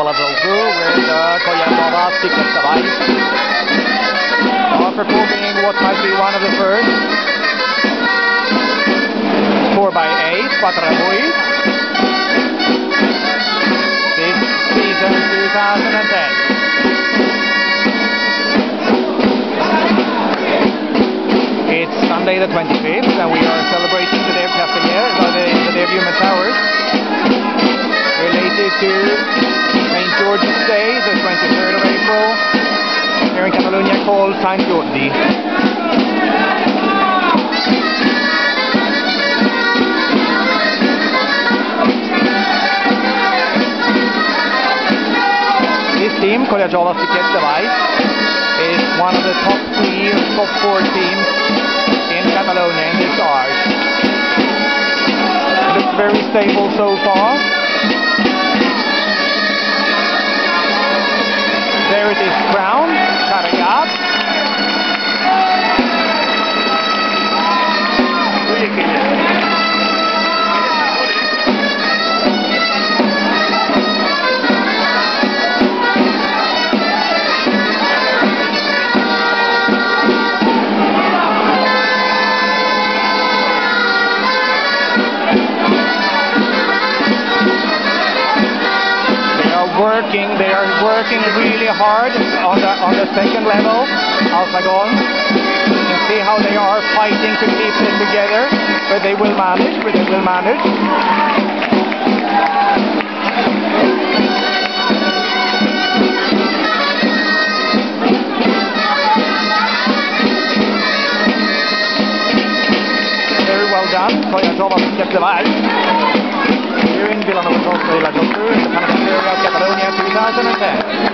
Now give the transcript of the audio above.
Kovala Zolku with uh, Colla Joves, Secret Device. Are performing what might be one of the first. 4 by 8 Quattremoi. This season 2010. It's Sunday the 25th and we are celebrating the of Castellers, uh, the, the day of Human Towers, here in Catalonia called. This team, is one of the top three top four teams in Catalonia in this. Looks very stable so far. Working, they are working really hard on the on the second level, Alphagon. You can see how they are fighting to keep it together, but they will manage, but they will manage. Very well done. Colla Joves kept the light. Here in Vilanova Villa Joker in the Panamera Catalonia 2010.